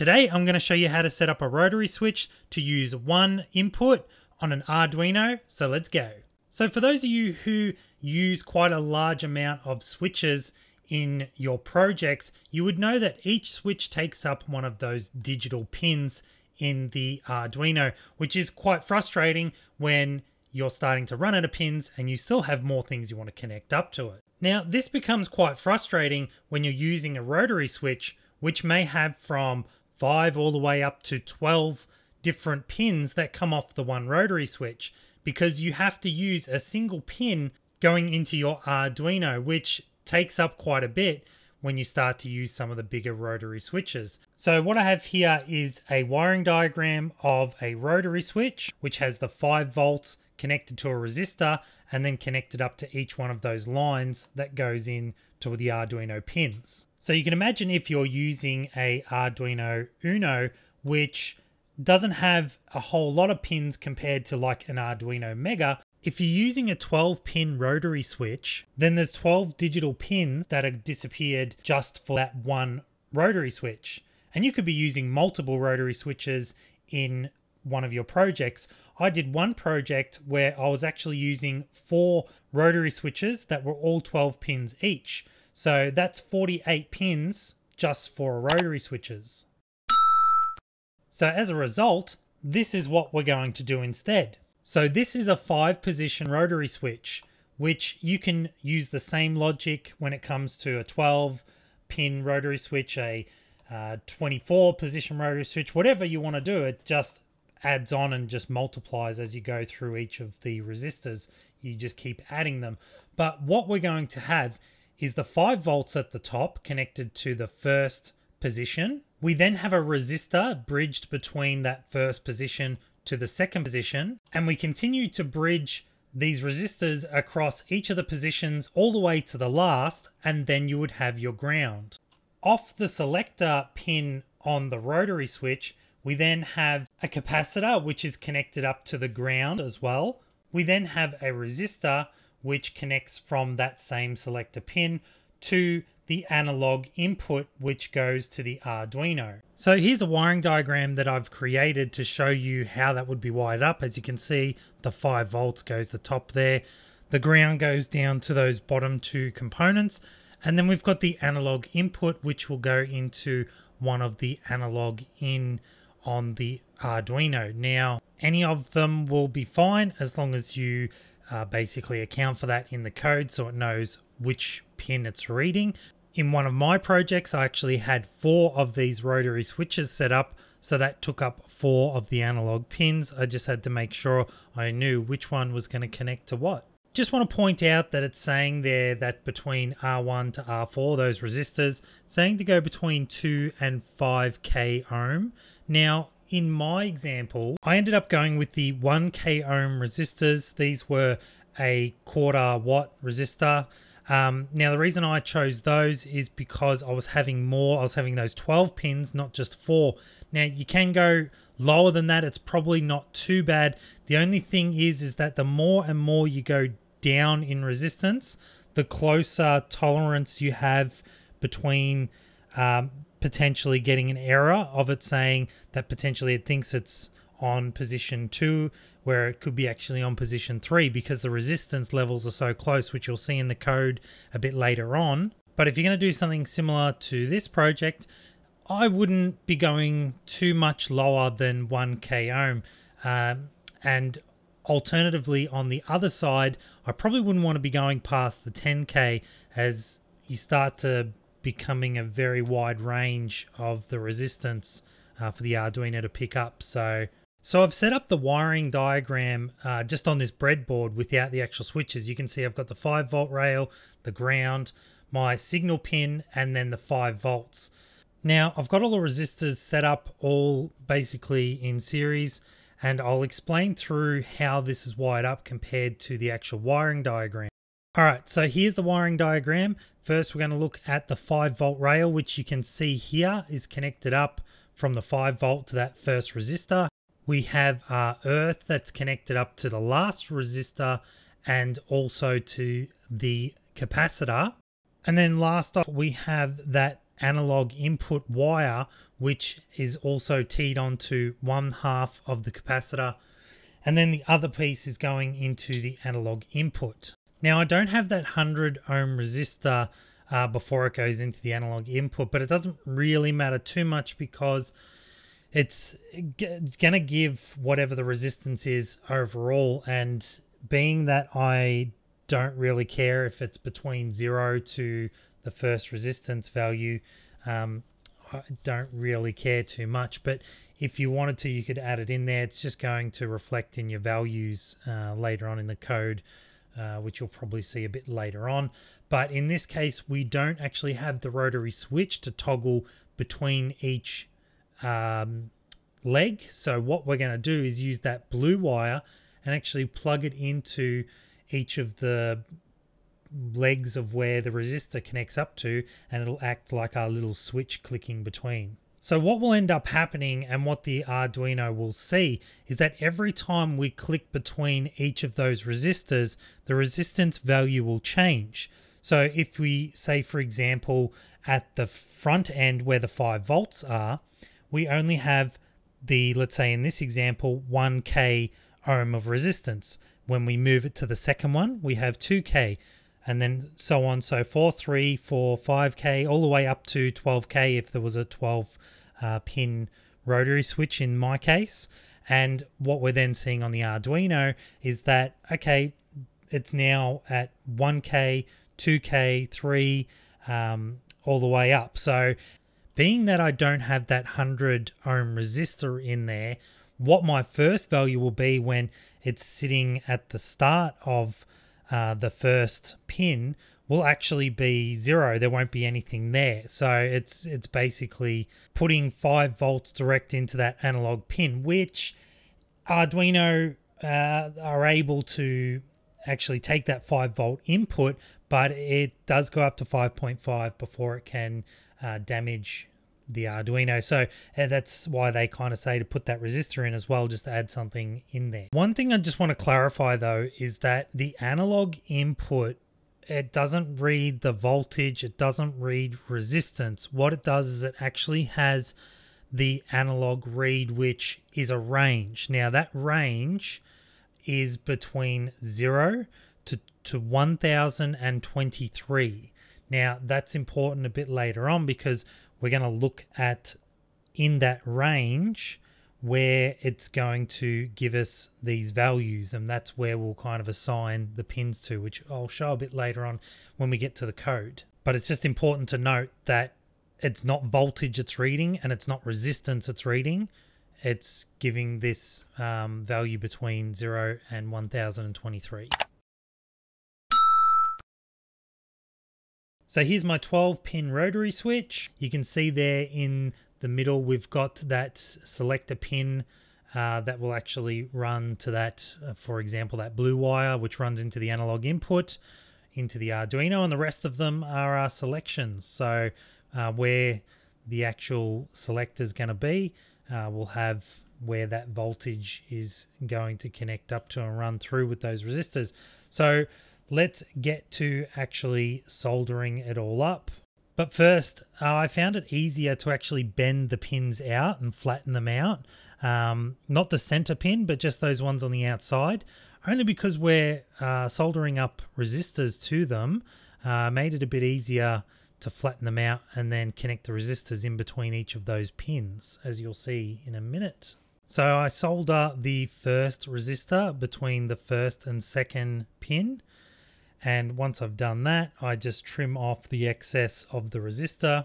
Today I'm going to show you how to set up a rotary switch to use one input on an Arduino, so let's go. So for those of you who use quite a large amount of switches in your projects, you would know that each switch takes up one of those digital pins in the Arduino, which is quite frustrating when you're starting to run out of pins and you still have more things you want to connect up to it. Now, this becomes quite frustrating when you're using a rotary switch, which may have from 5 all the way up to 12 different pins that come off the one rotary switch because you have to use a single pin going into your Arduino, which takes up quite a bit when you start to use some of the bigger rotary switches. So what I have here is a wiring diagram of a rotary switch, which has the 5 volts connected to a resistor and then connected up to each one of those lines that goes in to the Arduino pins. So you can imagine if you're using a Arduino Uno, which doesn't have a whole lot of pins compared to like an Arduino Mega, if you're using a 12 pin rotary switch, then there's 12 digital pins that have disappeared just for that one rotary switch. And you could be using multiple rotary switches in one of your projects. I did one project where I was actually using four rotary switches that were all 12 pins each. So that's 48 pins just for rotary switches. So as a result, this is what we're going to do instead. So this is a five position rotary switch, which you can use the same logic when it comes to a 12 pin rotary switch, a uh, 24 position rotary switch, whatever you want to do, it just adds on and just multiplies as you go through each of the resistors. You just keep adding them. But what we're going to have is the 5 volts at the top connected to the first position. We then have a resistor bridged between that first position to the second position, and we continue to bridge these resistors across each of the positions all the way to the last, and then you would have your ground. Off the selector pin on the rotary switch, we then have a capacitor which is connected up to the ground as well. We then have a resistor which connects from that same selector pin to the analog input which goes to the Arduino. So here's a wiring diagram that I've created to show you how that would be wired up. As you can see, the 5 volts goes the top there. The ground goes down to those bottom two components. And then we've got the analog input, which will go into one of the analog in on the Arduino. Now, any of them will be fine as long as you uh, basically account for that in the code so it knows which pin it's reading. In one of my projects, I actually had four of these rotary switches set up, so that took up four of the analog pins. I just had to make sure I knew which one was going to connect to what. Just want to point out that it's saying there that between R1 to R4, those resistors, saying to go between 2 and 5k ohm. Now, in my example, I ended up going with the 1k ohm resistors. These were a quarter watt resistor. Um, now, the reason I chose those is because I was having more, I was having those 12 pins, not just four. Now, you can go lower than that. It's probably not too bad. The only thing is, is that the more and more you go down in resistance, the closer tolerance you have between um, potentially getting an error of it saying that potentially it thinks it's on position two where it could be actually on position 3 because the resistance levels are so close, which you'll see in the code a bit later on. But if you're going to do something similar to this project, I wouldn't be going too much lower than 1k ohm. Um, and alternatively, on the other side, I probably wouldn't want to be going past the 10k as you start to becoming a very wide range of the resistance uh, for the Arduino to pick up. So so I've set up the wiring diagram uh, just on this breadboard without the actual switches. You can see I've got the 5 volt rail, the ground, my signal pin, and then the 5 volts. Now I've got all the resistors set up all basically in series and I'll explain through how this is wired up compared to the actual wiring diagram. Alright, so here's the wiring diagram. First we're going to look at the 5 volt rail which you can see here is connected up from the 5 volt to that first resistor we have our earth that's connected up to the last resistor and also to the capacitor. And then last off, we have that analog input wire, which is also teed onto one half of the capacitor and then the other piece is going into the analog input. Now I don't have that 100 ohm resistor uh, before it goes into the analog input, but it doesn't really matter too much because it's going to give whatever the resistance is overall. And being that I don't really care if it's between zero to the first resistance value, um, I don't really care too much. But if you wanted to, you could add it in there. It's just going to reflect in your values uh, later on in the code, uh, which you'll probably see a bit later on. But in this case, we don't actually have the rotary switch to toggle between each um, leg. So what we're going to do is use that blue wire and actually plug it into each of the legs of where the resistor connects up to and it'll act like our little switch clicking between. So what will end up happening and what the Arduino will see is that every time we click between each of those resistors, the resistance value will change. So if we say, for example, at the front end where the 5 volts are, we only have the, let's say in this example, 1k ohm of resistance. When we move it to the second one, we have 2k and then so on so forth 3 4 5k all the way up to 12k if there was a 12 uh, pin rotary switch in my case. And what we're then seeing on the arduino is that okay it's now at 1k 2k 3 um, all the way up. So being that i don't have that 100 ohm resistor in there what my first value will be when it's sitting at the start of uh, the first pin will actually be zero. There won't be anything there. So it's it's basically putting five volts direct into that analog pin, which Arduino uh, are able to actually take that five volt input, but it does go up to 5.5 before it can uh, damage the Arduino. So uh, that's why they kind of say to put that resistor in as well, just to add something in there. One thing I just want to clarify though is that the analog input it doesn't read the voltage, it doesn't read resistance. What it does is it actually has the analog read, which is a range. Now, that range is between 0 to, to 1023. Now, that's important a bit later on because we're going to look at in that range where it's going to give us these values and that's where we'll kind of assign the pins to which I'll show a bit later on when we get to the code. But it's just important to note that it's not voltage it's reading and it's not resistance it's reading. It's giving this um, value between 0 and 1023 So here's my 12 pin rotary switch. You can see there in the middle we've got that selector pin uh, that will actually run to that, uh, for example, that blue wire which runs into the analog input into the Arduino and the rest of them are our selections. So uh, where the actual selector is going to be, uh, we'll have where that voltage is going to connect up to and run through with those resistors. So let's get to actually soldering it all up. But first, uh, I found it easier to actually bend the pins out and flatten them out. Um, not the center pin, but just those ones on the outside. Only because we're uh, soldering up resistors to them, uh, made it a bit easier to flatten them out and then connect the resistors in between each of those pins, as you'll see in a minute. So I solder the first resistor between the first and second pin and once I've done that, I just trim off the excess of the resistor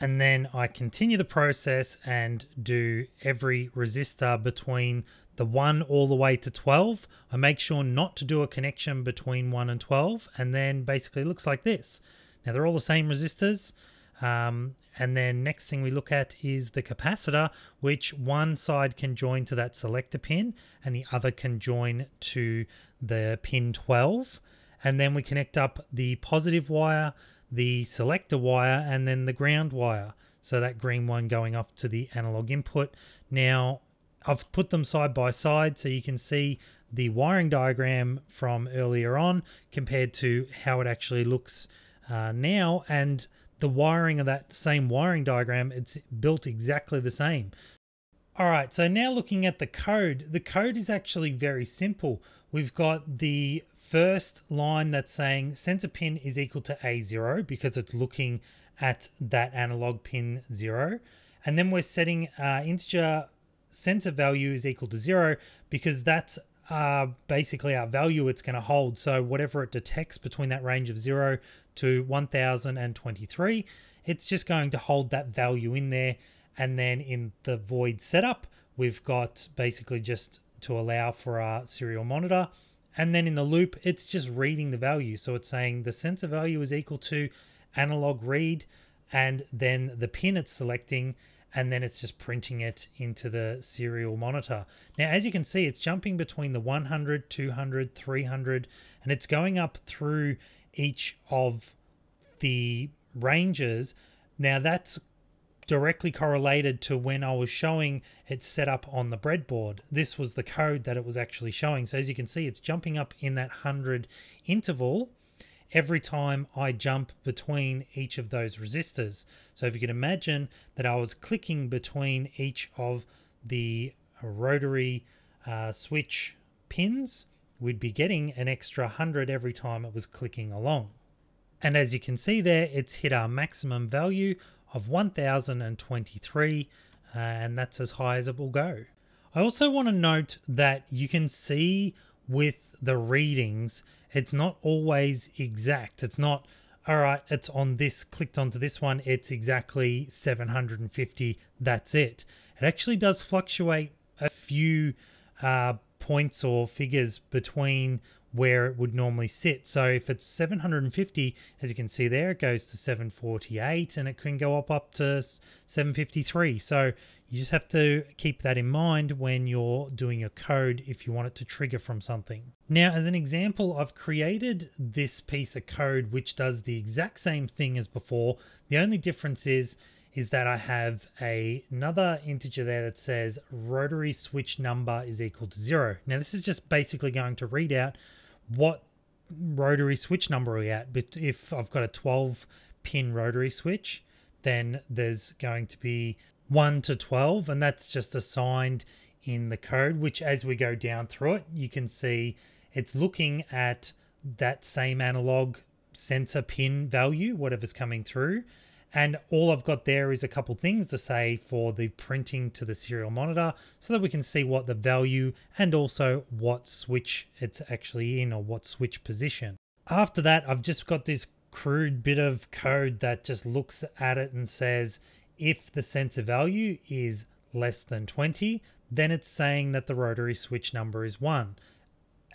and then I continue the process and do every resistor between the 1 all the way to 12. I make sure not to do a connection between 1 and 12 and then basically it looks like this. Now they're all the same resistors um, and then next thing we look at is the capacitor which one side can join to that selector pin and the other can join to the pin 12 and then we connect up the positive wire, the selector wire, and then the ground wire. So that green one going off to the analog input. Now, I've put them side by side so you can see the wiring diagram from earlier on compared to how it actually looks uh, now. And the wiring of that same wiring diagram, it's built exactly the same. All right, so now looking at the code, the code is actually very simple. We've got the first line that's saying sensor pin is equal to A0 because it's looking at that analog pin 0. And then we're setting uh, integer sensor value is equal to 0 because that's uh, basically our value it's going to hold. So whatever it detects between that range of 0 to 1023, it's just going to hold that value in there and then in the void setup, we've got basically just to allow for our serial monitor. And then in the loop, it's just reading the value. So it's saying the sensor value is equal to analog read, and then the pin it's selecting, and then it's just printing it into the serial monitor. Now, as you can see, it's jumping between the 100, 200, 300, and it's going up through each of the ranges. Now, that's directly correlated to when I was showing it set up on the breadboard. This was the code that it was actually showing. So as you can see, it's jumping up in that 100 interval every time I jump between each of those resistors. So if you can imagine that I was clicking between each of the rotary uh, switch pins, we'd be getting an extra 100 every time it was clicking along. And as you can see there, it's hit our maximum value of 1023 uh, and that's as high as it will go. I also want to note that you can see with the readings, it's not always exact. It's not, all right, it's on this, clicked onto this one, it's exactly 750, that's it. It actually does fluctuate a few uh, points or figures between where it would normally sit. So if it's 750, as you can see there, it goes to 748 and it can go up up to 753. So you just have to keep that in mind when you're doing your code if you want it to trigger from something. Now, as an example, I've created this piece of code which does the exact same thing as before. The only difference is is that I have a, another integer there that says rotary switch number is equal to zero. Now this is just basically going to read out what rotary switch number are we at? But if I've got a 12 pin rotary switch, then there's going to be 1 to 12, and that's just assigned in the code, which as we go down through it, you can see it's looking at that same analog sensor pin value, whatever's coming through, and all I've got there is a couple things to say for the printing to the serial monitor so that we can see what the value and also what switch it's actually in or what switch position. After that, I've just got this crude bit of code that just looks at it and says if the sensor value is less than 20, then it's saying that the rotary switch number is 1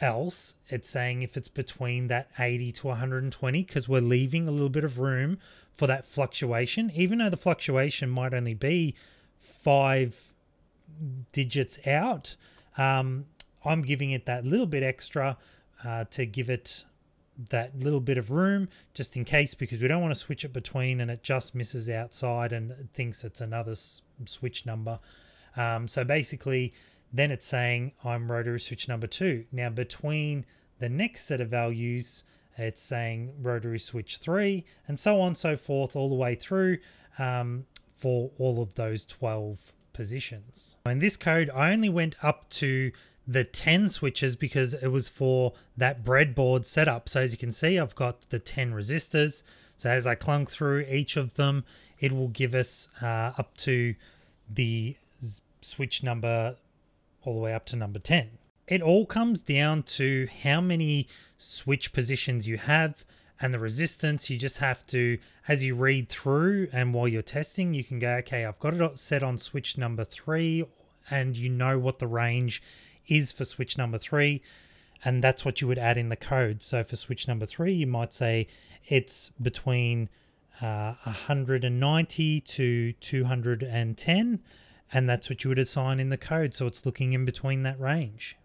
else it's saying if it's between that 80 to 120 because we're leaving a little bit of room for that fluctuation even though the fluctuation might only be five digits out um, i'm giving it that little bit extra uh, to give it that little bit of room just in case because we don't want to switch it between and it just misses outside and thinks it's another switch number. Um, so basically then it's saying I'm rotary switch number two. Now between the next set of values, it's saying rotary switch three, and so on so forth all the way through um, for all of those 12 positions. In this code, I only went up to the 10 switches because it was for that breadboard setup. So as you can see, I've got the 10 resistors. So as I clunk through each of them, it will give us uh, up to the switch number all the way up to number 10. It all comes down to how many switch positions you have and the resistance. You just have to, as you read through and while you're testing, you can go, okay, I've got it set on switch number three, and you know what the range is for switch number three. And that's what you would add in the code. So for switch number three, you might say it's between uh, 190 to 210 and that's what you would assign in the code. So it's looking in between that range.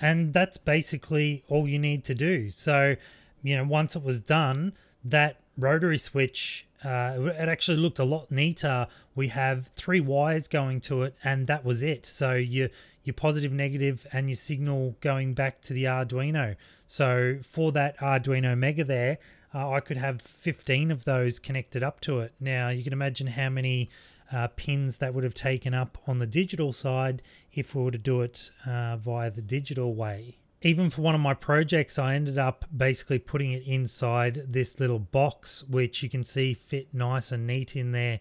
And that's basically all you need to do. So you know once it was done that rotary switch uh, it actually looked a lot neater. We have three wires going to it and that was it. So your your positive negative and your signal going back to the arduino. So for that arduino mega there uh, I could have 15 of those connected up to it. Now you can imagine how many uh, pins that would have taken up on the digital side if we were to do it uh, via the digital way. Even for one of my projects, I ended up basically putting it inside this little box, which you can see fit nice and neat in there.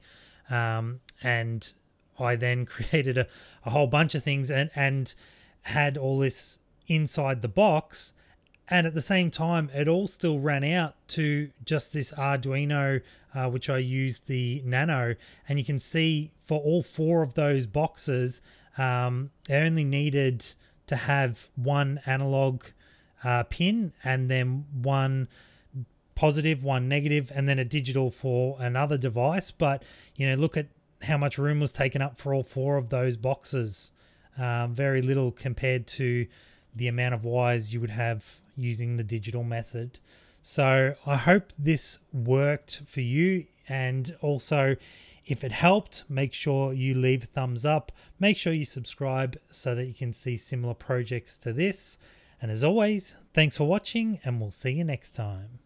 Um, and I then created a, a whole bunch of things and, and had all this inside the box and at the same time it all still ran out to just this Arduino uh, which I used the Nano and you can see for all four of those boxes um, I only needed to have one analog uh, pin and then one positive one negative and then a digital for another device but you know look at how much room was taken up for all four of those boxes um, very little compared to the amount of wires you would have using the digital method. So I hope this worked for you and also if it helped, make sure you leave thumbs up. Make sure you subscribe so that you can see similar projects to this. And as always, thanks for watching and we'll see you next time.